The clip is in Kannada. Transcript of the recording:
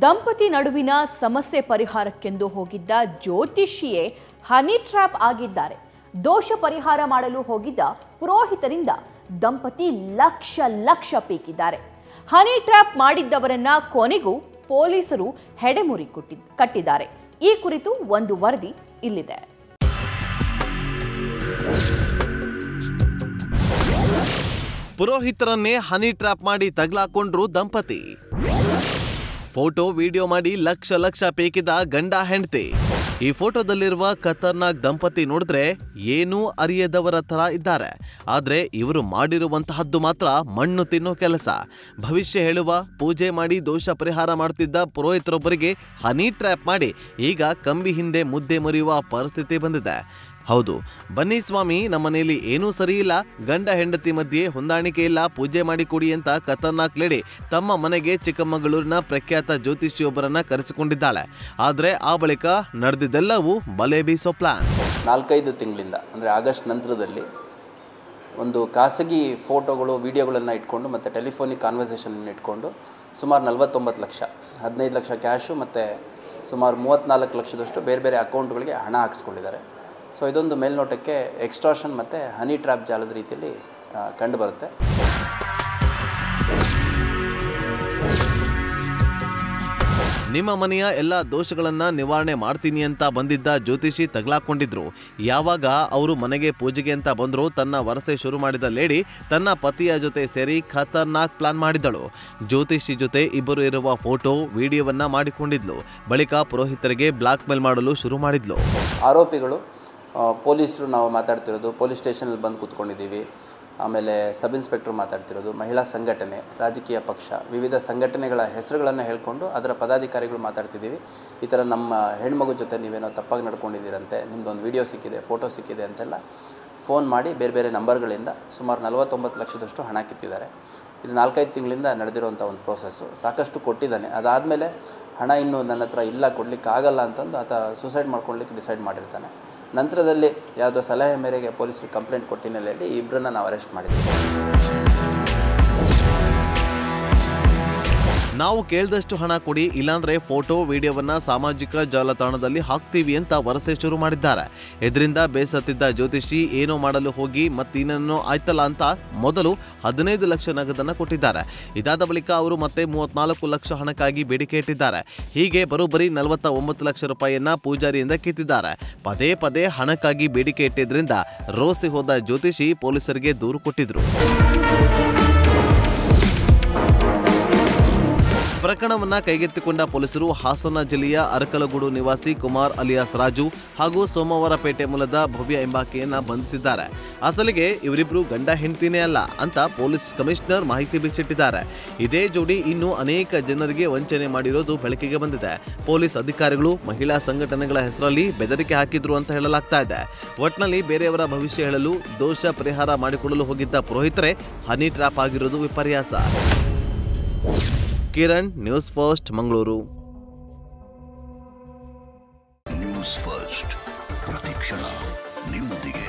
ದಂಪತಿ ನಡುವಿನ ಸಮಸ್ಯೆ ಪರಿಹಾರಕ್ಕೆಂದು ಹೋಗಿದ್ದ ಜ್ಯೋತಿಷಿಯೇ ಹನಿ ಟ್ರ್ಯಾಪ್ ಆಗಿದ್ದಾರೆ. ದೋಷ ಪರಿಹಾರ ಮಾಡಲು ಹೋಗಿದ್ದ ಪುರೋಹಿತರಿಂದ ದಂಪತಿ ಲಕ್ಷ ಲಕ್ಷ ಪೀಕಿದ್ದಾರೆ. ಹನಿ ಟ್ರ್ಯಾಪ್ ಮಾಡಿದ್ದವರನ್ನ ಕೊನೆಗೂ ಪೊಲೀಸರು ಹೆಡೆಮುರಿ ಕೊಟ್ಟಿದ್- ಕಟ್ಟಿದ್ದಾರೆ. ಈ ಕುರಿತು ಒಂದು ವರದಿ ಇಲ್ಲಿದೆ. ಪುರೋಹಿತರನ್ನೇ ಹನಿ ಟ್ರ್ಯಾಪ್ ಮಾಡಿ ತಗ್ಲಾಕೊಂಡ್ರು ದಂಪತಿ. ಫೋಟೋ, ವಿಡಿಯೋ ಮಾಡಿ ಲಕ್ಷ ಲಕ್ಷ ಪೇಕಿದ ಗಂಡ ಹೆಂಡತಿ. ಈ ಫೋಟೋದಲ್ಲಿರುವ ಖತರ್ನಾಕ್ ದಂಪತಿ ನೋಡಿದ್ರೆ ಏನೂ ಅರಿಯದವರ ತರ ಇದ್ದಾರೆ. ಆದ್ರೆ ಇವರು ಮಾಡಿರುವಂತಹದ್ದು ಮಾತ್ರ ಮಣ್ಣು ತಿನ್ನೋ ಕೆಲಸ. ಭವಿಷ್ಯ ಹೇಳುವ, ಪೂಜೆ ಮಾಡಿ ದೋಷ ಪರಿಹಾರ ಮಾಡುತ್ತಿದ್ದ ಪುರೋಹಿತರೊಬ್ಬರಿಗೆ ಹನಿ ಟ್ರ್ಯಾಪ್ ಮಾಡಿ ಈಗ ಕಂಬಿ ಹಿಂದೆ ಮುದ್ದೆ ಮುರಿಯುವ ಪರಿಸ್ಥಿತಿ ಬಂದಿದೆ. ಹೌದು. ಬನ್ನಿ ಸ್ವಾಮಿ ನಮ್ಮನೇಲಿ ಏನೂ ಸರಿ ಇಲ್ಲ. ಗಂಡ ಹೆಂಡತಿ ಮಧ್ಯೆ ಹೊಂದಾಣಿಕೆ ಇಲ್ಲ. ಪೂಜೆ ಮಾಡಿ ಕೊಡಿ ಅಂತ ಖತರ್ನಾಕ್ ಲೇಡಿ ತಮ್ಮ ಮನೆಗೆ ಚಿಕ್ಕಮಗಳೂರಿನ ಪ್ರಖ್ಯಾತ ಜ್ಯೋತಿಷಿಯೊಬ್ಬರನ್ನ ಕರೆಸಿಕೊಂಡಿದ್ದಾಳೆ. ಆದರೆ ಆ ಬಳಿಕ ನಡೆದಿದ್ದೆಲ್ಲವೂ ಬಲೆ ಬೀಸೋ ಪ್ಲಾನ್ ನಾಲ್ಕೈದು ತಿಂಗಳಿಂದ, ಅಂದರೆ ಆಗಸ್ಟ್ ನಂತರದಲ್ಲಿ ಒಂದು ಖಾಸಗಿ ಫೋಟೋಗಳು, ವಿಡಿಯೋಗಳನ್ನು ಇಟ್ಕೊಂಡು ಮತ್ತು ಟೆಲಿಫೋನಿಕ್ ಕಾನ್ವರ್ಸೇಷನ್ ಇಟ್ಕೊಂಡು ಸುಮಾರು ನಲವತ್ತೊಂಬತ್ತು ಲಕ್ಷ, ಹದಿನೈದು ಲಕ್ಷ ಕ್ಯಾಶು ಮತ್ತು ಸುಮಾರು ಮೂವತ್ತ್ನಾಲ್ಕು ಲಕ್ಷದಷ್ಟು ಬೇರೆ ಬೇರೆ ಅಕೌಂಟ್ಗಳಿಗೆ ಹಣ ಹಾಕಿಸ್ಕೊಂಡಿದ್ದಾರೆ. ಸೊ ಇದೊಂದು ಮೇಲ್ನೋಟಕ್ಕೆ ಎಕ್ಸ್ಟ್ರಾಷನ್ ಮತ್ತು ಹನಿ ಟ್ರ್ಯಾಪ್ ಜಾಲದ ರೀತಿಯಲ್ಲಿ ಕಂಡುಬರುತ್ತೆ. ನಿಮ್ಮ ಮನೆಯ ಎಲ್ಲ ದೋಷಗಳನ್ನು ನಿವಾರಣೆ ಮಾಡ್ತೀನಿ ಅಂತ ಬಂದಿದ್ದ ಜ್ಯೋತಿಷಿ ತಗ್ಲಾಕೊಂಡಿದ್ರು. ಯಾವಾಗ ಅವರು ಮನೆಗೆ ಪೂಜೆಗೆ ಅಂತ ಬಂದರೂ ತನ್ನ ವರಸೆ ಶುರು ಮಾಡಿದ ಲೇಡಿ ತನ್ನ ಪತಿಯ ಜೊತೆ ಸೇರಿ ಖತರ್ನಾಕ್ ಪ್ಲಾನ್ ಮಾಡಿದಳು. ಜ್ಯೋತಿಷಿ ಜೊತೆ ಇಬ್ಬರು ಇರುವ ಫೋಟೋ ವಿಡಿಯೋವನ್ನು ಮಾಡಿಕೊಂಡಿದ್ಲು. ಬಳಿಕ ಪುರೋಹಿತರಿಗೆ ಬ್ಲಾಕ್ ಮೇಲ್ ಮಾಡಲು ಶುರು ಮಾಡಿದ್ಲು. ಆರೋಪಿಗಳು ಪೊಲೀಸರು ನಾವು ಮಾತಾಡ್ತಿರೋದು, ಪೊಲೀಸ್ ಸ್ಟೇಷನಲ್ಲಿ ಬಂದು ಕೂತ್ಕೊಂಡಿದ್ದೀವಿ. ಆಮೇಲೆ ಸಬ್ ಇನ್ಸ್ಪೆಕ್ಟರ್ ಮಾತಾಡ್ತಿರೋದು, ಮಹಿಳಾ ಸಂಘಟನೆ, ರಾಜಕೀಯ ಪಕ್ಷ, ವಿವಿಧ ಸಂಘಟನೆಗಳ ಹೆಸರುಗಳನ್ನು ಹೇಳ್ಕೊಂಡು ಅದರ ಪದಾಧಿಕಾರಿಗಳು ಮಾತಾಡ್ತಿದ್ದೀವಿ. ಈ ಥರ ನಮ್ಮ ಹೆಣ್ಮಗು ಜೊತೆ ನೀವೇನೋ ತಪ್ಪಾಗಿ ನಡ್ಕೊಂಡಿದ್ದೀರಂತೆ ನಿಮ್ಮದೊಂದು ವಿಡಿಯೋ ಸಿಕ್ಕಿದೆ, ಫೋಟೋ ಸಿಕ್ಕಿದೆ ಅಂತೆಲ್ಲ ಫೋನ್ ಮಾಡಿ ಬೇರೆ ಬೇರೆ ನಂಬರ್ಗಳಿಂದ ಸುಮಾರು ನಲವತ್ತೊಂಬತ್ತು ಲಕ್ಷದಷ್ಟು ಹಣ ಕಿತ್ತಿದ್ದಾರೆ. ಇದು ನಾಲ್ಕೈದು ತಿಂಗಳಿಂದ ನಡೆದಿರುವಂಥ ಒಂದು ಪ್ರೋಸೆಸ್ಸು. ಸಾಕಷ್ಟು ಕೊಟ್ಟಿದ್ದಾನೆ. ಅದಾದಮೇಲೆ ಹಣ ಇನ್ನೂ ನನ್ನ ಹತ್ರ ಇಲ್ಲ ಕೊಡಲಿಕ್ಕೆ ಆಗಲ್ಲ ಅಂತಂದು ಆತ ಸೂಸೈಡ್ ಮಾಡ್ಕೊಳ್ಲಿಕ್ಕೆ ಡಿಸೈಡ್ ಮಾಡಿರ್ತಾನೆ. ನಂತರದಲ್ಲಿ ಯಾವುದೋ ಸಲಹೆ ಮೇರೆಗೆ ಪೊಲೀಸರು ಕಂಪ್ಲೇಂಟ್ ಕೊಟ್ಟ ಹಿನ್ನೆಲೆಯಲ್ಲಿ ಇಬ್ಬರನ್ನ ನಾವು ಅರೆಸ್ಟ್ ಮಾಡಿದ್ದೀವಿ ನಾವು ಕೇಳಿದಷ್ಟು ಹಣ ಕೊಡಿ, ಇಲ್ಲಾಂದ್ರೆ ಫೋಟೋ, ವಿಡಿಯೋವನ್ನ ಸಾಮಾಜಿಕ ಜಾಲತಾಣದಲ್ಲಿ ಹಾಕ್ತೀವಿ ಅಂತ ವರಸೆ ಶುರು ಮಾಡಿದ್ದಾರೆ. ಇದರಿಂದ ಬೇಸತ್ತಿದ್ದ ಜ್ಯೋತಿಷಿ ಏನೋ ಮಾಡಲು ಹೋಗಿ ಮತ್ತಿನ್ನೇನೋ ಆಯ್ತಲ್ಲ ಅಂತ ಮೊದಲು ಹದಿನೈದು ಲಕ್ಷ ನಗದನ್ನ ಕೊಟ್ಟಿದ್ದಾರೆ. ಇದಾದ ಬಳಿಕ ಅವರು ಮತ್ತೆ ಮೂವತ್ನಾಲ್ಕು ಲಕ್ಷ ಹಣಕ್ಕಾಗಿ ಬೇಡಿಕೆ ಇಟ್ಟಿದ್ದಾರೆ. ಹೀಗೆ ಬರೋಬ್ಬರಿ ನಲವತ್ತ ಒಂಬತ್ತು ಲಕ್ಷ ರೂಪಾಯಿಯನ್ನ ಪೂಜಾರಿಯಿಂದ ಕಿತ್ತಿದ್ದಾರೆ. ಪದೇ ಪದೇ ಹಣಕ್ಕಾಗಿ ಬೇಡಿಕೆ ಇಟ್ಟಿದ್ರಿಂದ ರೋಸಿ ಹೋದ ಜ್ಯೋತಿಷಿ ಪೊಲೀಸರಿಗೆ ದೂರು ಕೊಟ್ಟಿದ್ರು. ಪ್ರಕರಣವನ್ನ ಕೈಗೆತ್ತಿಕೊಂಡ ಪೊಲೀಸರು ಹಾಸನ ಜಿಲ್ಲೆಯ ಅರಕಲಗೂಡು ನಿವಾಸಿ ಕುಮಾರ್ ಅಲಿಯಾಸ್ ರಾಜು ಹಾಗೂ ಸೋಮವಾರಪೇಟೆ ಮೂಲದ ಭವ್ಯ ಎಂಬಾಕೆಯನ್ನ ಬಂಧಿಸಿದ್ದಾರೆ. ಅಸಲಿಗೆ ಇವರಿಬ್ರು ಗಂಡ ಹೆಂಡತಿನೇ ಅಲ್ಲ ಅಂತ ಪೊಲೀಸ್ ಕಮಿಷನರ್ ಮಾಹಿತಿ ಬಿಚ್ಚಿಟ್ಟಿದ್ದಾರೆ. ಇದೇ ಜೋಡಿ ಇನ್ನು ಅನೇಕ ಜನರಿಗೆ ವಂಚನೆ ಮಾಡಿರೋದು ಬೆಳಕಿಗೆ ಬಂದಿದೆ. ಪೊಲೀಸ್ ಅಧಿಕಾರಿಗಳು, ಮಹಿಳಾ ಸಂಘಟನೆಗಳ ಹೆಸರಲ್ಲಿ ಬೆದರಿಕೆ ಹಾಕಿದ್ರು ಅಂತ ಹೇಳಲಾಗ್ತಾ ಇದೆ. ಒಟ್ನಲ್ಲಿ ಬೇರೆಯವರ ಭವಿಷ್ಯ ಹೇಳಲು ದೋಷ ಪರಿಹಾರ ಮಾಡಿಕೊಳ್ಳಲು ಹೋಗಿದ್ದ ಪುರೋಹಿತರೆ, ಹನಿ ಟ್ರಾಪ್ ಆಗಿರೋದು ವಿಪರ್ಯಾಸ. Kiran news first Mangaluru news first ಪ್ರತಿಕ್ಷಣ ನಿಮ್ಮೊಂದಿಗೆ.